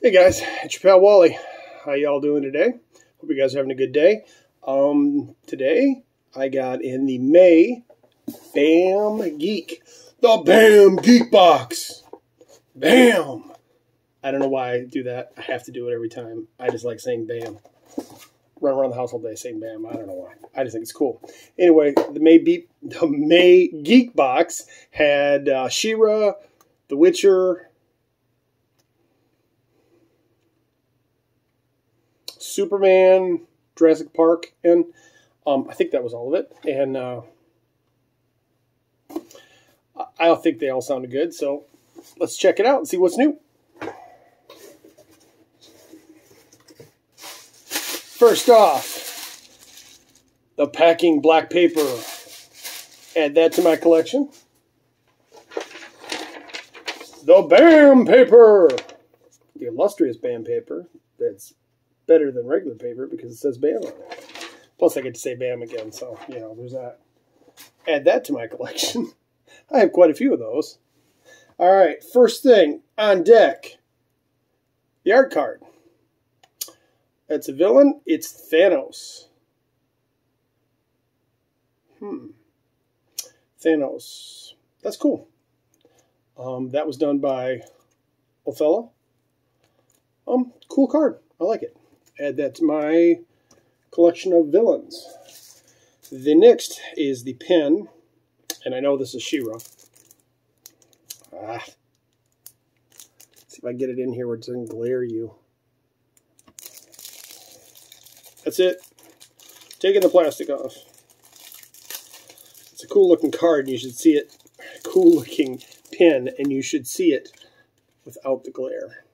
Hey guys, it's your pal Wally. How y'all doing today? Hope you guys are having a good day. Um, today I got in the May Bam Geek, the Bam Geek box. Bam. I don't know why I do that. I have to do it every time. I just like saying Bam. Run around the house all day saying Bam. I don't know why. I just think it's cool. Anyway, the May Be- the May Geek box had uh, She-Ra, The Witcher. Superman, Jurassic Park, and um, I think that was all of it. And uh, I think they all sounded good. So let's check it out and see what's new. First off, the packing black paper. Add that to my collection. The BAM paper. The illustrious BAM paper. That's better than regular paper because it says BAM on it. Plus, I get to say BAM again, so, you know, there's that. Add that to my collection. I have quite a few of those. All right, first thing on deck the art card. It's a villain, it's Thanos. Hmm. Thanos. That's cool. Um, that was done by Othello. Um, cool card. I like it add that to my collection of villains. The next is the pen, and I know this is She-Ra. Ah. See if I get it in here where it doesn't glare you. That's it. Taking the plastic off. It's a cool looking card, and you should see it. Cool looking pen, and you should see it without the glare.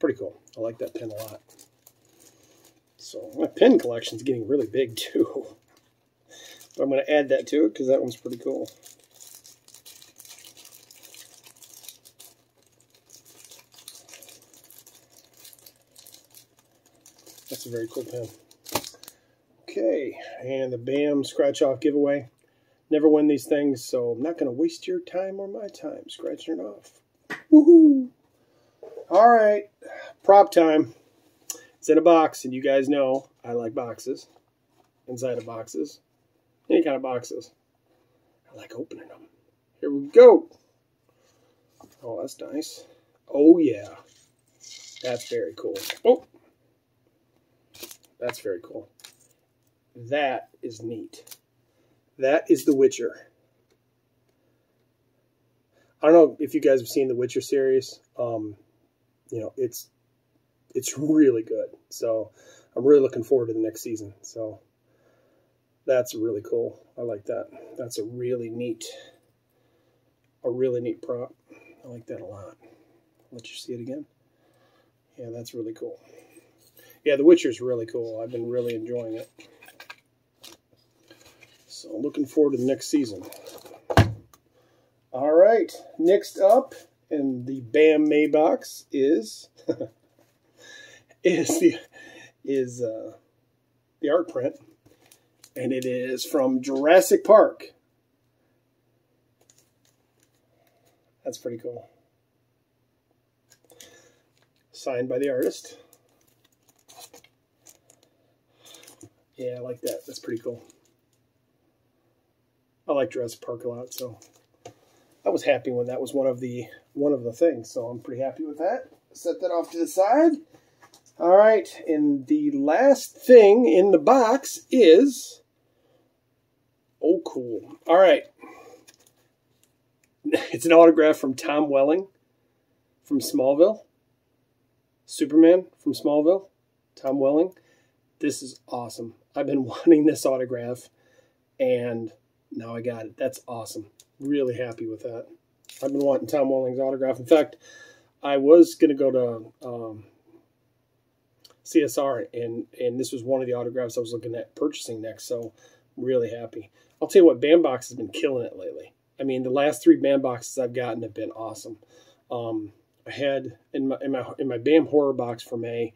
Pretty cool. I like that pen a lot. So my pen collection is getting really big too. But I'm going to add that to it because that one's pretty cool. That's a very cool pen. Okay, and the BAM scratch off giveaway. Never win these things, so I'm not going to waste your time or my time scratching it off. Woohoo! All right, prop time. It's in a box, and you guys know I like boxes. Inside of boxes. Any kind of boxes. I like opening them. Here we go. Oh, that's nice. Oh, yeah. That's very cool. Oh! That's very cool. That is neat. That is The Witcher. I don't know if you guys have seen the Witcher series. Um, you know, it's it's really good. So I'm really looking forward to the next season. So that's really cool. I like that. That's a really neat, a really neat prop. I like that a lot. let you see it again. Yeah, that's really cool. Yeah, The Witcher's really cool. I've been really enjoying it. So looking forward to the next season. All right, next up in the Bam May box is is the is uh, the art print, and it is from Jurassic Park. That's pretty cool. Signed by the artist. Yeah, I like that. That's pretty cool. I like Jurassic Park a lot, so I was happy when that was one of the one of the things. So I'm pretty happy with that. Set that off to the side. All right, and the last thing in the box is oh cool. All right. It's an autograph from Tom Welling from Smallville. Superman from Smallville. Tom Welling. This is awesome. I've been wanting this autograph and now I got it. That's awesome. Really happy with that. I've been wanting Tom Welling's autograph. In fact, I was going to go to um, CSR, and and this was one of the autographs I was looking at purchasing next. So really happy. I'll tell you what, Bambox has been killing it lately. I mean, the last three Bamboxes I've gotten have been awesome. Um, I had in my in my in my Bam horror box for May,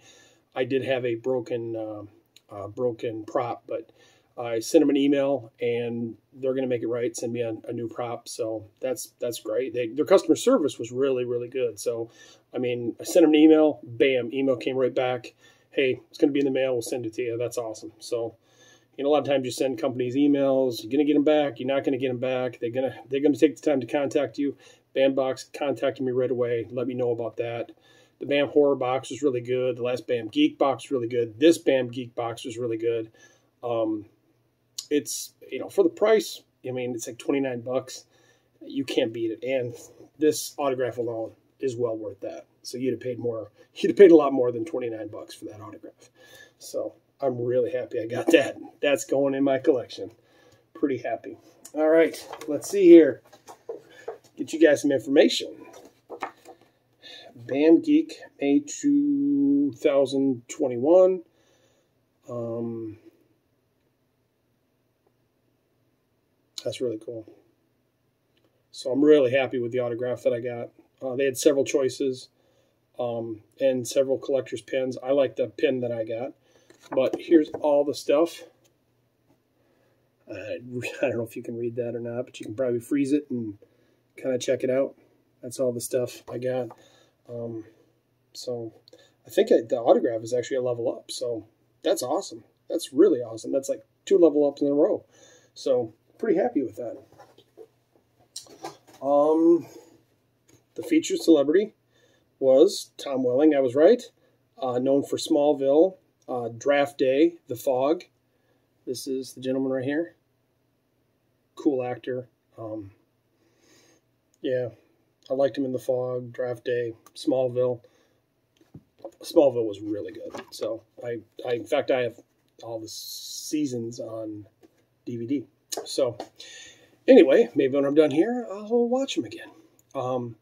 I did have a broken uh, uh, broken prop, but I sent them an email, and they're going to make it right. Send me a, a, new prop, so that's that's great. They, their customer service was really really good. So, I mean, I sent them an email. Bam, email came right back. Hey, it's going to be in the mail. We'll send it to you. That's awesome. So, you know, a lot of times you send companies emails. You're going to get them back. You're not going to get them back. They're gonna they're going to take the time to contact you. Bambox contacted me right away. Let me know about that. The BAM Horror box was really good. The last BAM Geek box was really good. This BAM Geek box was really good. Um, it's you know for the price. I mean, it's like twenty nine bucks. You can't beat it. And this autograph alone is well worth that. So you'd have paid more. You'd have paid a lot more than twenty nine bucks for that autograph. So I'm really happy I got that. That's going in my collection. Pretty happy. All right, let's see here. Get you guys some information. BAM Geek, May 2021. Um, that's really cool. So I'm really happy with the autograph that I got. Uh, they had several choices um, and several collector's pins. I like the pin that I got. But here's all the stuff. Uh, I don't know if you can read that or not, but you can probably freeze it and kind of check it out. That's all the stuff I got. Um, so I think the autograph is actually a level up. So that's awesome. That's really awesome. That's like two level ups in a row. So pretty happy with that. Um, the featured celebrity was Tom Welling. I was right. Uh, known for Smallville, uh, Draft Day, The Fog. This is the gentleman right here. Cool actor. Um, yeah, I liked him in The Fog, Draft Day, Smallville. Smallville was really good. So I, I in fact, I have all the seasons on DVD. So anyway, maybe when I'm done here, I'll watch them again. Um,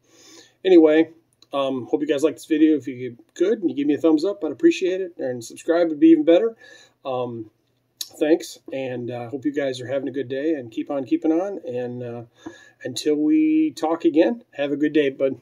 anyway, um, hope you guys like this video. If you could, and you give me a thumbs up, I'd appreciate it. And subscribe would be even better. Um, thanks, and I uh, hope you guys are having a good day and keep on keeping on. And uh, until we talk again, have a good day, bud.